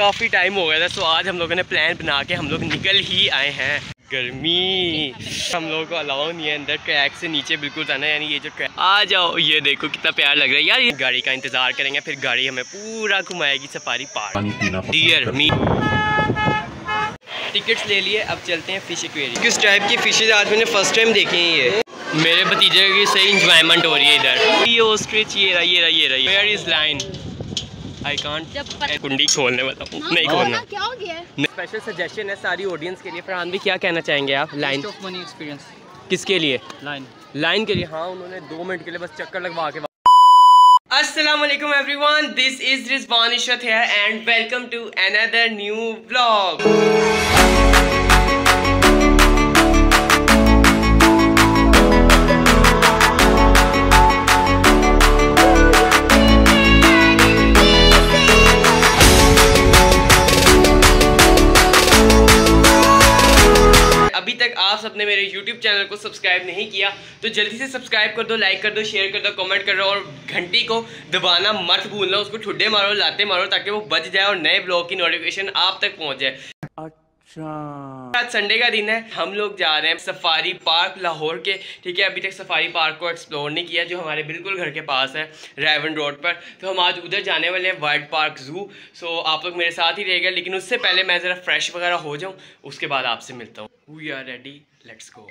काफ़ी टाइम हो गया था सो आज हम लोगों ने प्लान बना के हम लोग निकल ही आए हैं। गर्मी। हम लोगों को अलाउ नहीं है अंदर ट्रैक से नीचे बिल्कुल जाना यानी ये जो ट्रैक आ जाओ ये देखो कितना प्यार लग रहा है। यार ये गाड़ी का इंतज़ार करेंगे फिर गाड़ी हमें पूरा घुमाएगी सफारी पार्क डियर मी टिकट्स ले लिए अब चलते हैं फ़िश एक्वेरियम किस टाइप की फिशेज आज मैंने फ़र्स्ट टाइम देखी है ये? मेरे भतीजे की सही इंजॉयमेंट हो रही है इधर। ये ओस्ट्रिच ये रहा ये रहा ये रहा where is line I can't कुंडी खोलने वाला हूँ? नहीं खोलना। क्या हो गया स्पेशल सजेशन है सारी ऑडियंस के लिए। फरहान भी क्या कहना चाहेंगे आप? लाइन ऑफ़ मनी एक्सपीरियंस किसके लिए? लाइन लाइन के लिए। हाँ उन्होंने दो मिनट के लिए बस चक्कर लगवा के अस्सलाम वालेकुम everyone this is Rizwan Ishrat here and welcome to another new vlog subscribe नहीं किया तो जल्दी से सब्सक्राइब कर दो लाइक कर दो शेयर कर दो कमेंट कर दो और घंटी को दबाना मत भूलना उसको ठुड्डे मारो लाते मारो ताकि वो बच जाए और नए ब्लॉग की नोटिफिकेशन आप तक पहुँच जाए। आज संडे का दिन है हम लोग जा रहे हैं सफारी पार्क लाहौर के ठीक है अभी तक सफारी पार्क को एक्सप्लोर नहीं किया जो हमारे बिल्कुल घर के पास है रेवन रोड पर। तो हम आज उधर जाने वाले हैं वाइल्ड पार्क जू सो आप लोग मेरे साथ ही रहेगा लेकिन उससे पहले मैं ज़रा फ्रेश वगैरह हो जाऊँ उसके बाद आपसे मिलता हूँ। We are ready let's go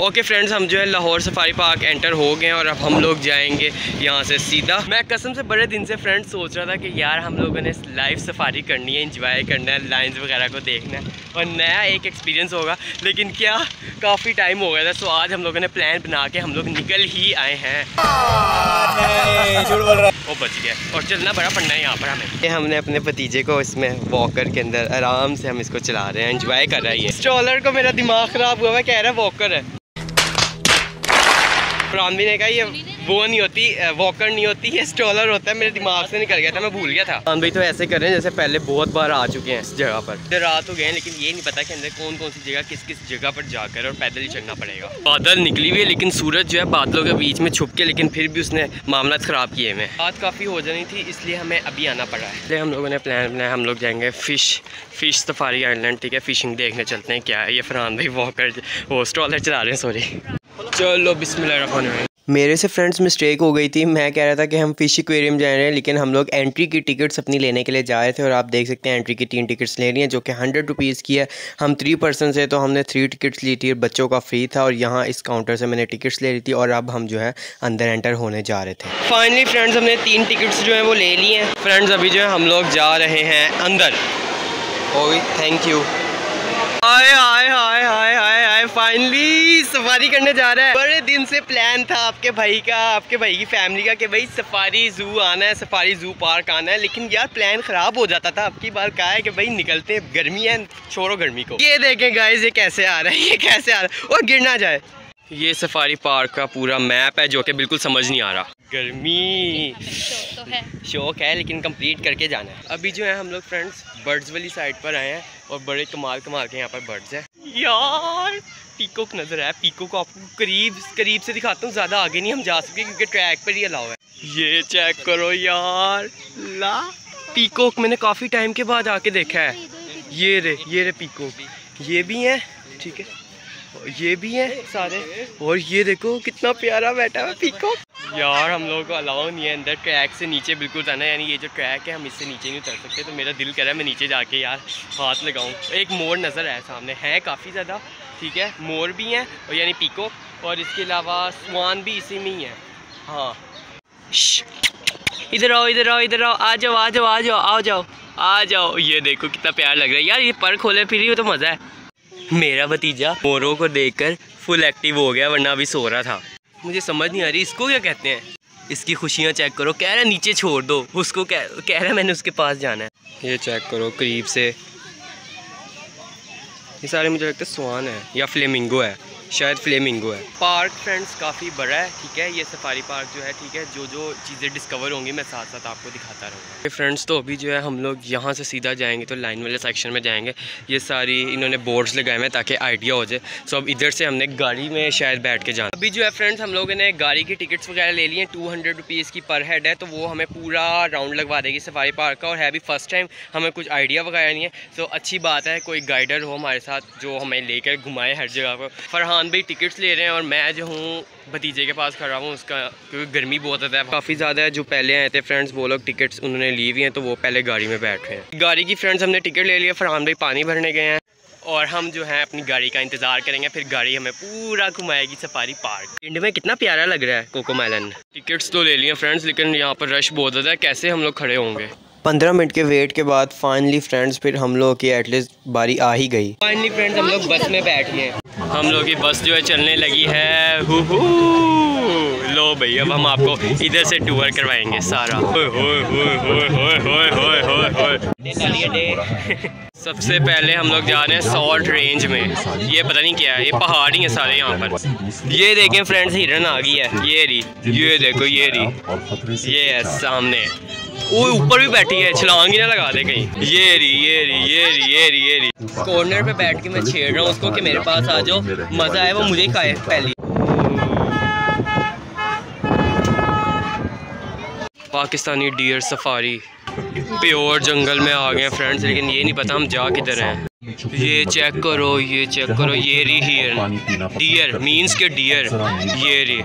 okay friends हम जो है लाहौर सफारी पार्क एंटर हो गए हैं और अब हम लोग जाएँगे यहाँ से सीधा। मैं कसम से बड़े दिन से फ्रेंड सोच रहा था कि यार हम लोगों ने लाइव सफारी करनी है इंजॉय करना है लाइंस वगैरह को देखना है और नया एक एक्सपीरियंस होगा। लेकिन क्या? काफ़ी टाइम हो गया था सो आज हम लोगों ने प्लान बना के हम लोग निकल ही आए हैं। वो बच गया। और चलना बड़ा पड़ना है यहाँ पर हमें। हमने अपने भतीजे को इसमें वॉकर के अंदर आराम से हम इसको चला रहे हैं इंजॉय कर रहे हैं स्ट्रॉलर को मेरा दिमाग ख़राब हुआ है कह रहा है वॉकर है। प्राणवी ने कहा ये वो नहीं होती वॉकर नहीं होती ये स्ट्रॉलर होता है। मेरे दिमाग से निकल गया था मैं भूल गया था। भाई तो ऐसे कर रहे हैं जैसे पहले बहुत बार आ चुके हैं इस जगह पर। इधर रात हो गए हैं लेकिन ये नहीं पता कि अंदर कौन कौन सी जगह किस किस जगह पर जाकर और पैदल ही चलना पड़ेगा। बादल निकली हुई है लेकिन सूरज जो है बादलों के बीच में छुप के लेकिन फिर भी उसने मामला ख़राब किए हुए रात काफ़ी हो जानी थी इसलिए हमें अभी आना पड़ा है। इसलिए हम लोगों ने प्लान बनाया हम लोग जाएँगे फ़िश फ़िश सफारी आइलैंड ठीक है? फ़िशिंग देखने चलते हैं क्या है? ये फरहान भाई वॉकर वो स्ट्रॉलर चला रहे हैं सॉरी चलो बिस्मिल्लाह मेरे से फ्रेंड्स मिस्टेक हो गई थी। मैं कह रहा था कि हम फ़िश एक्वेरियम जा रहे हैं लेकिन हम लोग एंट्री की टिकट्स अपनी लेने के लिए जा रहे थे और आप देख सकते हैं एंट्री की तीन टिकट्स ले रही हैं जो कि हंड्रेड रुपीज़ की है। हम थ्री पर्सन से तो हमने थ्री टिकट्स ली थी बच्चों का फ्री था और यहाँ इस काउंटर से मैंने टिकट्स ले ली थी और अब हम जो है अंदर एंटर होने जा रहे थे। फाइनली फ्रेंड्स हमने तीन टिकट्स जो है वो ले ली हैं। फ्रेंड्स अभी जो है हम लोग जा रहे हैं अंदर। ओ thank you hi hi hi. Finally safari करने जा रहा है। बड़े दिन से प्लान था आपके भाई का, आपके भाई की फैमिली का कि भाई सफारी जू आना है, सफारी जू पार्क आना है, लेकिन यार प्लान खराब हो जाता था। आपकी बार कहा है कि भाई निकलते हैं, गर्मी है, छोड़ो गर्मी को। ये देखें गाइस ये कैसे आ रहा है, ये कैसे आ रहा है, और गिर ना जाए। ये सफारी पार्क का पूरा मैप है, जो कि बिल्कुल समझ नहीं आ रहा। गर्मी। तो है शौक है, लेकिन कंप्लीट करके जाना है। अभी जो है हम लोग फ्रेंड्स बर्ड्स वाली साइड पर आए हैं और बड़े कमाल कमाल के यहाँ पर बर्ड्स हैं। यार पीकोक नज़र है पीकोक आपको करीब करीब से दिखाता हूँ, ज़्यादा आगे नहीं हम जा सकते क्योंकि ट्रैक पर ही अलाउ है। ये चेक करो यार। ला। पीकोक मैंने काफ़ी टाइम के बाद आके देखा है। ये रे ये रे पीकोक ये भी हैं, ठीक है। ये भी हैं सारे। और ये देखो, कितना प्यारा बैठा है पीकोक यार, हम लोगों को अलाउ नहीं है, अंदर ट्रैक से नीचे बिल्कुल जाना यानी ये जो ट्रैक है, हम इससे नीचे नहीं उतर सकते तो मेरा दिल कर रहा है मैं नीचे जाके यार हाथ लगाऊँ। एक मोर नज़र है सामने, है काफ़ी ज़्यादा, ठीक है? मोर भी हैं, और यानी पीको, और इसके अलावा स्वान भी इसी में ही है। हाँ। इधर आओ इधर आओ इधर आओ, आ जाओ आ जाओ आ जाओ आ जाओ आ जाओ। ये देखो कितना प्यार लग रहा है। यार, ये पर खोले फिर ही तो मज़ा है। मेरा भतीजा मोरों को देखकर फुल एक्टिव हो गया, वरना अभी सो रहा था। मुझे समझ नहीं आ रही, इसको क्या कहते हैं? इसकी खुशियाँ चेक करो, कह रहा है नीचे छोड़ दो, उसको कह कह रहा है मैंने उसके पास जाना है। ये चेक करो, करीब से। ये सारे मुझे लगता है स्वान है या फ्लेमिंगो है। शायद फ्लेमिंगो है। पार्क फ्रेंड्स काफ़ी बड़ा है, ठीक है? ये सफारी पार्क जो है, ठीक है? जो जो चीज़ें डिस्कवर होंगी, मैं साथ साथ आपको दिखाता रहूँगा। फ्रेंड्स तो अभी जो है, हम लोग यहाँ से सीधा जाएँगे तो लाइन वाले सेक्शन में जाएँगे। ये सारी इन्होंने बोर्ड्स लगाए हुए ताकि आइडिया हो जाए। सो अब इधर से हमने गाड़ी में शायद बैठ के जाना। अभी जो है फ्रेंड्स हम लोगों ने गाड़ी की टिकट्स वगैरह ले लिए टू हंड्रेड की पर हेड है तो वो हमें पूरा राउंड लगवा देगी सफारी पार्क का। और है भी फ़र्स्ट टाइम हमें कुछ आइडिया वगैरह नहीं है। तो अच्छी बात है, कोई गाइडर हो हमारे साथ जो हमें लेकर घुमाए हर जगह पर फरहान भाई टिकट्स ले रहे हैं और मैं जो हूँ भतीजे के पास खड़ा हूँ उसका क्योंकि गर्मी बहुत ज़्यादा है काफ़ी ज़्यादा है जो पहले आए थे फ्रेंड्स वो लोग टिकट्स उन्होंने ली हुई हैं तो वो पहले गाड़ी में बैठ रहे हैं। गाड़ी की फ्रेंड्स हमने टिकट ले लिया फरहान भाई पानी भरने गए हैं। और हम जो है अपनी गाड़ी का इंतज़ार करेंगे फिर गाड़ी हमें पूरा घुमाएगी सफारी पार्क। इंड में कितना प्यारा लग रहा है कोको मेलन? टिकट्स तो ले लिए फ्रेंड्स लेकिन यहाँ पर रश बहुत ज़्यादा है कैसे हम लोग खड़े होंगे? पंद्रह मिनट के वेट के बाद फाइनली फ्रेंड्स फिर हम लोग की एटलीस्ट बारी आ ही गई। फाइनली फ्रेंड्स हम लोग बस में बैठ गए। हम लोग की बस जो है चलने लगी है। हु लो भाई अब हम आपको इधर से टूर करवाएँगे सारा। सबसे पहले हम लोग जा रहे हैं सॉल्ट रेंज में। ये पता नहीं क्या है, ये पहाड़ ही सारे यहाँ पर। ये देखें फ्रेंड्स हिरन आ गई है। ये री ये देखो, ये री ये है सामने। वो ऊपर भी बैठी है, छलांग ही ना लगा दे कहीं। ये री ये री ये री ये रही ये रही। कॉर्नर पे बैठ के मैं छेड़ रहा हूँ, उसको कि मेरे पास आ जाओ। मज़ा आए वो मुझे खाए पहली। पाकिस्तानी डियर सफारी प्योर जंगल में आ गए फ्रेंड्स लेकिन ये नहीं पता हम जा किधर हैं। ये चेक करो, ये चेक करो, ये री हियर डियर मींस के डियर ये री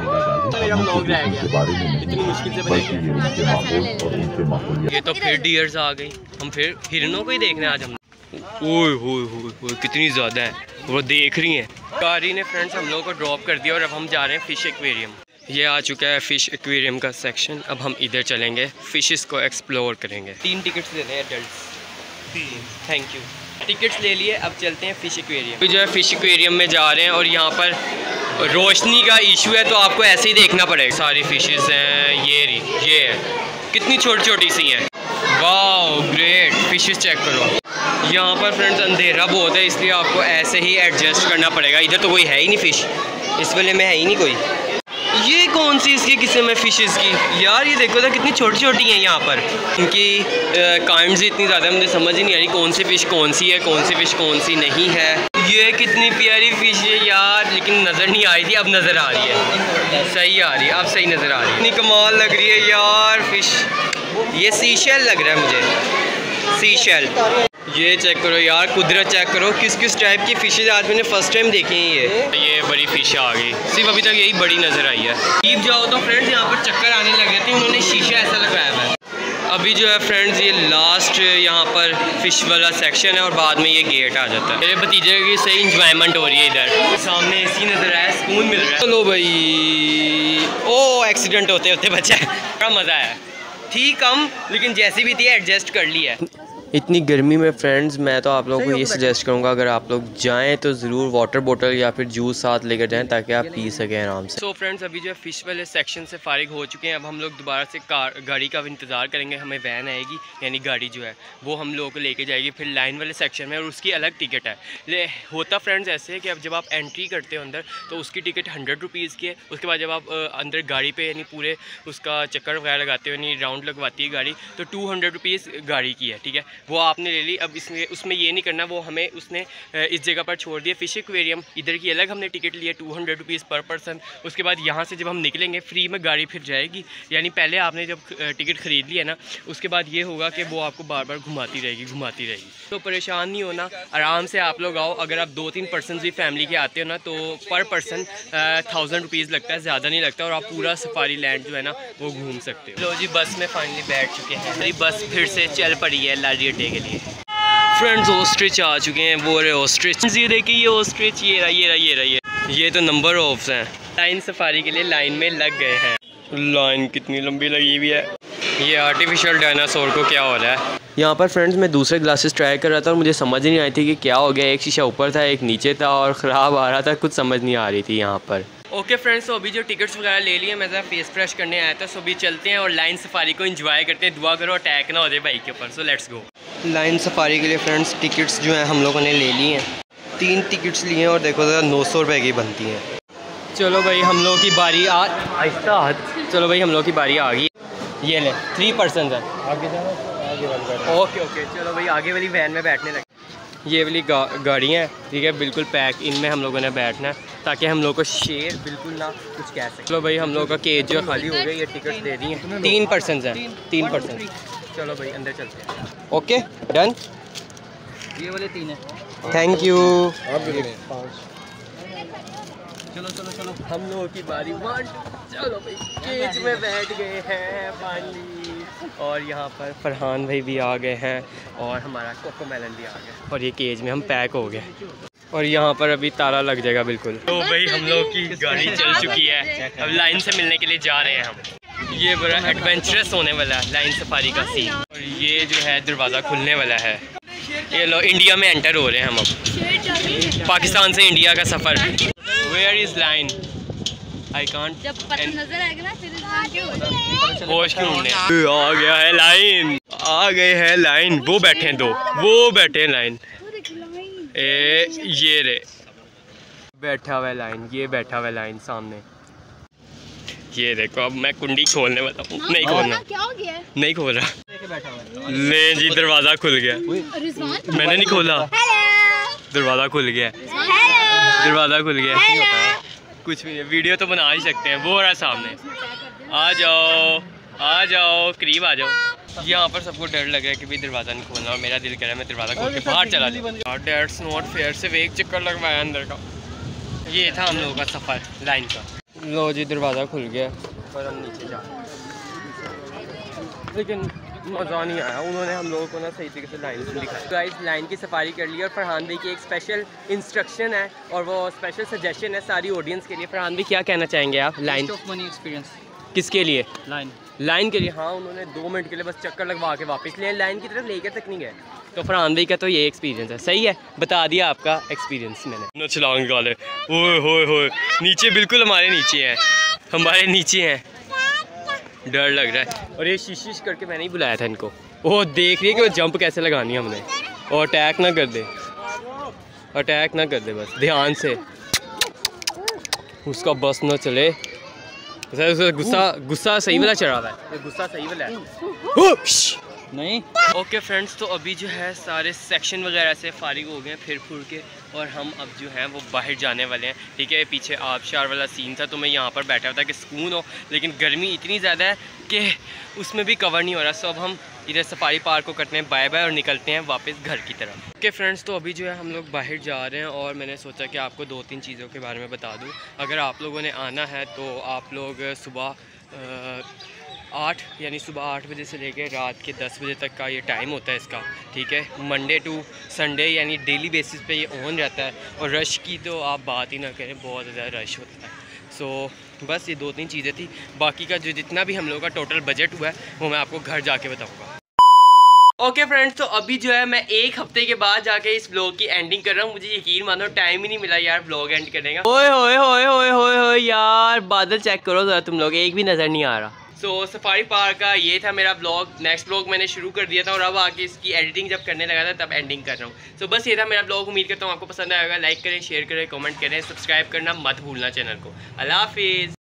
ये तो फिर डियर्स आ गई। हम फिर हिरनों को ही देखने आज हम ओए होए होए कितनी ज़्यादा है। वो देख रही हैं। गाड़ी ने फ्रेंड्स हम लोगों को ड्रॉप कर दिया और अब हम जा रहे हैं फ़िश एक्वेरियम ये आ चुका है फ़िश एक्वेरियम का सेक्शन अब हम इधर चलेंगे। फ़िशेस को एक्सप्लोर करेंगे। तीन टिकट्स लेने हैं एडल्ट थैंक यू टिकट्स ले लिए अब चलते हैं फ़िश एक्वेरियम जो है फ़िश एक्वेरियम में जा रहे हैं और यहाँ पर रोशनी का इशू है तो आपको ऐसे ही देखना पड़ेगा। सारी फ़िशेस हैं ये ये है। कितनी छोटी छोटी सी हैं। वाह ग्रेट फ़िशेस चेक करो। यहाँ पर फ्रेंड्स अंधेरा बहुत है, इसलिए आपको ऐसे ही एडजस्ट करना पड़ेगा। इधर तो कोई है ही नहीं फ़िश इस वेले में है ही नहीं कोई। ये कौन सी इसकी किस्म है फिशेस की? यार, ये देखो तो कितनी छोटी छोटी हैं यहाँ पर। इनकी काइंड इतनी ज़्यादा मुझे समझ ही नहीं आ रही कौन सी फ़िश कौन सी है, कौन सी फ़िश कौन सी नहीं है। ये कितनी प्यारी फ़िश है यार, लेकिन नज़र नहीं आ रही थी, अब नज़र आ रही है। सही आ रही है, अब सही नज़र आ रही है। इतनी कमाल लग रही है यार फ़िश ये सीशल लग रहा है मुझे। सीशल ये चेक करो यार कुदरत चेक करो किस किस टाइप की फ़िशेज आज मैंने फ़र्स्ट टाइम देखी हैं ये। ये बड़ी फ़िश आ गई। सिर्फ़ अभी तक यही बड़ी नज़र आई है। ईद जाओ तो फ्रेंड्स यहाँ पर चक्कर आने लग थे उन्होंने शीशा ऐसा लगाया हुआ है। अभी जो है फ्रेंड्स ये लास्ट यहाँ पर फ़िश वाला सेक्शन है और बाद में ये गेट आ जाता है। मेरे भतीजे की सही इंजॉयमेंट हो रही है इधर। सामने एसी नज़र आया सुकून मिल रहा है। चलो भाई। ओ एक्सीडेंट होते होते बच्चा बड़ा मज़ा आया। थी कम लेकिन जैसी भी थी एडजस्ट कर लिया इतनी गर्मी में फ्रेंड्स मैं तो आप लोगों को ये सजेस्ट करूँगा अगर आप लोग जाएँ तो ज़रूर वाटर बोतल या फिर जूस साथ लेकर जाएँ ताकि आप पी सकें आराम से। सो so फ्रेंड्स अभी जो है फ़िश वाले सेक्शन से फारिग हो चुके हैं। अब हम लोग दोबारा से कार गाड़ी का इंतज़ार करेंगे। हमें वैन आएगी यानी गाड़ी जो है वो हम लोगों को लेके जाएगी फिर लाइन वाले सेक्शन में और उसकी अलग टिकट है। ले होता फ्रेंड्स ऐसे है कि अब जब आप एंट्री करते हो अंदर तो उसकी टिकट हंड्रेड रुपीज़ की है। उसके बाद जब आप अंदर गाड़ी पर यानी पूरे उसका चक्कर वगैरह लगाते हो यानी राउंड लगवाती है गाड़ी तो टू हंड्रेड रुपीज़ गाड़ी की है ठीक है? वो आपने ले ली, अब इसमें, उसमें ये नहीं करना, वो हमें उसने इस जगह पर छोड़ दिया। फ़िश एक्वेरियम, इधर की अलग हमने टिकट लिया two hundred rupees per person उसके बाद यहाँ से जब हम निकलेंगे फ्री में गाड़ी फिर जाएगी। यानी पहले आपने जब टिकट ख़रीद लिया ना, उसके बाद ये होगा कि वो आपको बार बार घुमाती रहेगी घुमाती रहेगी। तो परेशान नहीं होना, आराम से आप लोग आओ। अगर आप दो तीन पर्सन भी फैमिली के आते हो ना तो पर पर्सन थाउज़ेंड रुपीज़ लगता है, ज़्यादा नहीं लगता और आप पूरा सफारी लैंड जो है ना, वो घूम सकते हो। लो जी, बस में फाइनली बैठ चुके हैं। मेरी बस फिर से चल पड़ी है लाली अड्डे के लिए। फ्रेंड्स ऑस्ट्रिच आ चुके हैं, वो रहे ऑस्ट्रिच ये देखिए, ये ऑस्ट्रिच ये रहा ये रहा ये रहा, ये ये तो नंबर ऑफ़ हैं। लाइन सफारी के लिए लाइन में लग गए हैं। लाइन कितनी लंबी लगी हुई है। ये आर्टिफिशियल डायनासोर को क्या हो रहा है? यहाँ पर फ्रेंड्स मैं दूसरे ग्लासेस ट्राई कर रहा था और मुझे समझ नहीं आई थी कि क्या हो गया। एक शीशा ऊपर था, एक नीचे था और ख़राब आ रहा था, कुछ समझ नहीं आ रही थी यहाँ पर। ओके फ्रेंड्स तो अभी जो टिकट्स वगैरह ले लिए, मैं ज़रा फेस फ्रेश करने आया था, सो अभी चलते हैं और लाइन सफारी को एंजॉय करते हैं। दुआ करो अटैक ना हो जाए बाइक के ऊपर so let's go line safari के लिए फ्रेंड्स टिकट्स जो हैं हम लोगों ने ले ली हैं। तीन टिकट्स लिए हैं और देखो ज़रा नौ सौ रुपये की बनती हैं। चलो भाई हम लोग की बारी आ आहिस्ता चलो भाई हम लोग की बारी आ गई। ये ले थ्री पर्सन है। आगे जाना ओके ओके चलो भाई आगे वाली वैन में बैठने लगे ये वाली गा, गाड़ियाँ हैं ठीक है बिल्कुल पैक इनमें हम लोगों ने बैठना है ताकि हम लोग को शेयर बिल्कुल ना कुछ कह सकें। चलो भाई हम लोग का केज जो खाली हो गया ये टिकट दे दी हैं। तीन पर्सन हैं तीन पर्सन चलो भाई अंदर चलते हैं। ओके डन ये वाले तीन है। थैंक यू चलो चलो चलो। हम लोगों की बारी। वन चलो भाई केज में बैठ गए हैं फाइनली और यहाँ पर फरहान भाई भी आ गए हैं और हमारा कोको मेलन भी आ गया। और ये केज में हम पैक हो गए। और यहाँ पर अभी ताला लग जाएगा बिल्कुल। तो भाई हम लोग की गाड़ी चल चुकी है। अब लाइन से मिलने के लिए जा रहे हैं हम। ये बड़ा एडवेंचरस होने वाला है लाइन सफारी का सीन और ये जो है दरवाज़ा खुलने वाला है। ये लो इंडिया में एंटर हो रहे हैं हम अब। पाकिस्तान से इंडिया का सफ़र। Where is line I can't जाए होश क्यों आ गया है लाइन आ गए हैं लाइन वो बैठे हैं दो। वो बैठे हैं लाइन ए ये रे। बैठा हुआ है लाइन ये बैठा हुआ है लाइन सामने। ये देखो अब मैं कुंडी खोलने वाला हूँ। नहीं खोलना। क्या हो गया? नहीं खोल। रहा लेके बैठा हुआ है। ले जी दरवाज़ा खुल गया। मैंने नहीं खोला। दरवाज़ा खुल गया। दरवाज़ा खुल गया। कुछ भी नहीं वीडियो तो बना ही सकते हैं। वो रहा सामने। आ जाओ आ जाओ करीब आ जाओ। यहाँ पर सबको डर लग रहा है कि भाई दरवाज़ा नहीं खोलना और मेरा दिल कह रहा है मैं दरवाज़ा खोल के बाहर चला जाऊँ। डेट्स नॉट फेयर से एक चक्कर लगवाया अंदर का। ये था हम लोगों का सफ़र लाइन का। लो जी दरवाज़ा खुल गया। पर हम नीचे जा लेकिन मज़ा नहीं आया। उन्होंने हम लोगों को ना सही तरीके से लाइन से दिखाई गाइस लाइन की सफारी कर ली और फरहान भाई की एक स्पेशल इंस्ट्रक्शन है और वो स्पेशल सजेशन है सारी ऑडियंस के लिए। फरहान भाई क्या कहना चाहेंगे आप? लाइन ऑफ़ मनी एक्सपीरियंस किसके लिए? लाइन लाइन के लिए। हाँ उन्होंने दो मिनट के लिए बस चक्कर लगवा के वापस लिए लाइन की तरफ़ लेकर तक नहीं गए। तो फरहान भाई का तो ये एक्सपीरियंस है। सही है बता दिया आपका एक्सपीरियंस मैंने। छलांग निकाले ओए होए होए। नीचे बिल्कुल हमारे नीचे हैं। हमारे नीचे हैं। डर लग रहा है। और ये शीशिश करके मैंने ही बुलाया था इनको। वो देख रही है कि वो जंप कैसे लगानी है हमने। और अटैक ना कर दे। अटैक ना कर दे बस ध्यान से। उसका बस ना चले। उसका गुस्सा गुस्सा सही वाला चढ़ा हुआ है। गुस्सा सही वाला है! नहीं? ओके फ्रेंड्स तो अभी जो है सारे सेक्शन वगैरह से फारिग हो गए हैं फिर फुर के और हम अब जो हैं वो बाहर जाने वाले हैं। ठीक है पीछे आबशार वाला सीन था तो मैं यहाँ पर बैठा हुआ था कि सुकून हो लेकिन गर्मी इतनी ज़्यादा है कि उसमें भी कवर नहीं हो रहा। सो अब हम इधर सफारी पार्क को करते हैं बाय बाय और निकलते हैं वापस घर की तरफ़। ओके okay, फ्रेंड्स तो अभी जो है हम लोग बाहर जा रहे हैं और मैंने सोचा कि आपको दो तीन चीज़ों के बारे में बता दूँ। अगर आप लोगों ने आना है तो आप लोग सुबह आठ यानी सुबह आठ बजे से लेकर रात के दस बजे तक का ये टाइम होता है इसका ठीक है? मंडे टू संडे यानी डेली बेसिस पे ये ऑन रहता है और रश की तो आप बात ही ना करें बहुत ज़्यादा रश होता है। सो so, बस ये दो तीन चीज़ें थी। बाकी का जो जितना भी हम लोग का टोटल बजट हुआ है वो मैं आपको घर जाके बताऊँगा। ओके okay फ्रेंड्स तो अभी जो है मैं एक हफ़्ते के बाद जाके इस ब्लॉग की एंडिंग कर रहा हूँ। मुझे यकीन मानो टाइम ही नहीं मिला यार ब्लॉग एंड करने का। ओए होए होए होए होए यार बादल चेक करो जरा तुम लोग एक भी नज़र नहीं आ रहा। सो सफारी पार्क का ये था मेरा ब्लॉग नेक्स्ट ब्लॉग मैंने शुरू कर दिया था और अब आके इसकी एडिटिंग जब करने लगा था तब एंडिंग कर रहा हूँ। सो so, बस ये था मेरा ब्लॉग उम्मीद करता हूँ आपको पसंद आएगा लाइक करें शेयर करें कमेंट करें सब्सक्राइब करना मत भूलना चैनल को। अल्लाह हाफिज़।